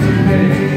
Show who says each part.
Speaker 1: today.